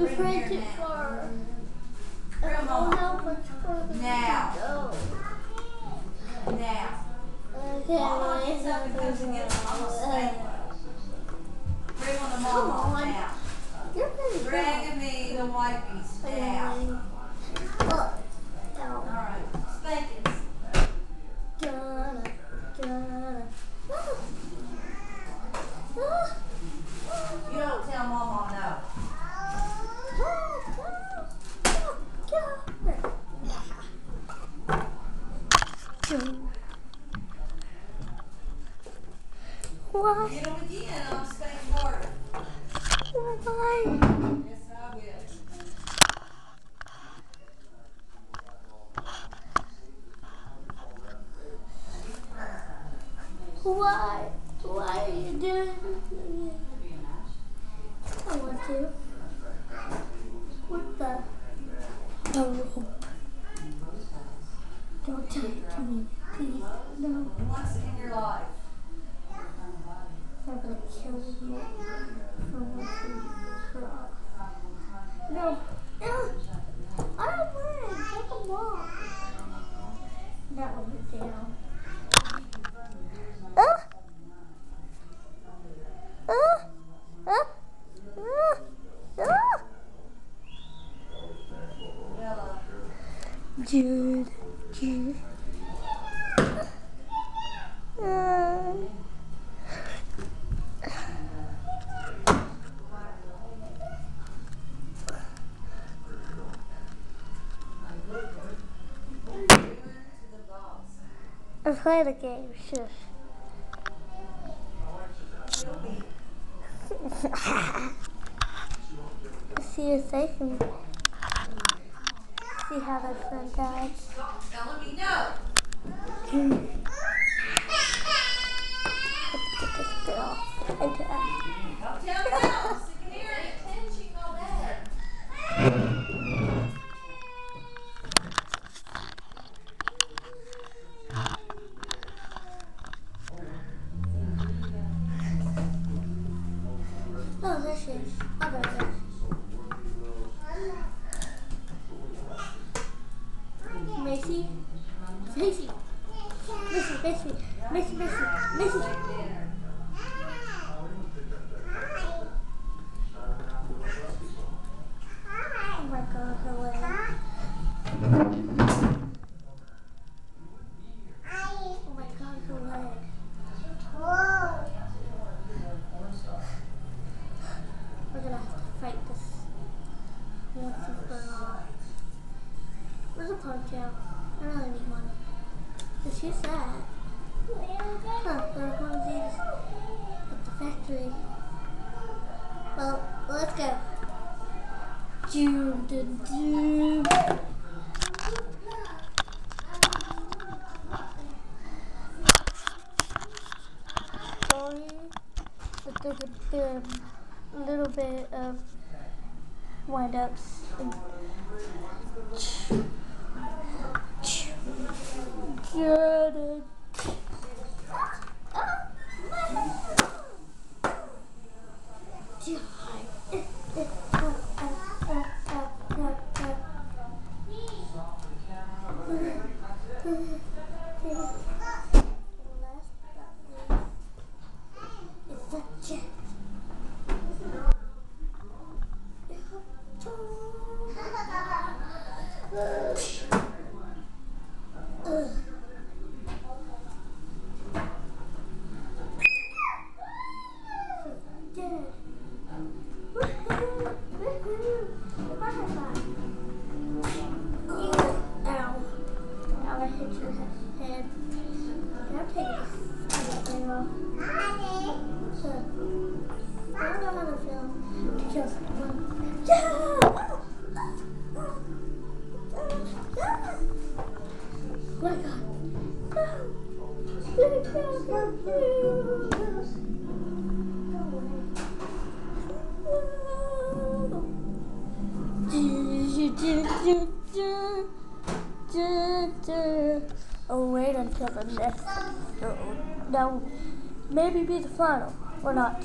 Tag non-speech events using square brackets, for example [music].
We Bring 'em ran here too now. far. Oh, on. how much further we Now. go? Now. Okay, Mama gets up and goes and gets Mama uh. Bring on the mama now. You're pretty good. Bring me the wipies now. Look. Down. All right. Spankings. Donna, Donna. Ah. You don't tell mama no. Why? Get them again. I'm spanking harder. Why? Yes, I will. Why? Why are you doing this? I want to. What the? The rope. Don't tell it to me, please. No. Once in your life. I'm gonna kill you for what you saw. No. No. I don't mind. Take them off. That one is down. Uh. Uh. Uh. Uh. Uh. Bella. Jude. Jude. Uh. To the boss. I played a game, shush. [laughs] See if they can see how their friend died. Stop telling me no. [laughs] Let's get this girl into action. Don't tell me no. I'm sick of hearing it. Macy? Macy! Macy, Macy, Macy, Macy, Macy! Oh my god, her leg. Oh my god, her leg. We're gonna have to fight this once and for all. Where's a ponytail? I don't really need one. Cause who's that? Huh, there are one at the factory. Well, let's go. Doom, doom, doom. Sorry, but there's a, there a little bit of wind 嗯 Oh, wait until the next. No, maybe be the final or not.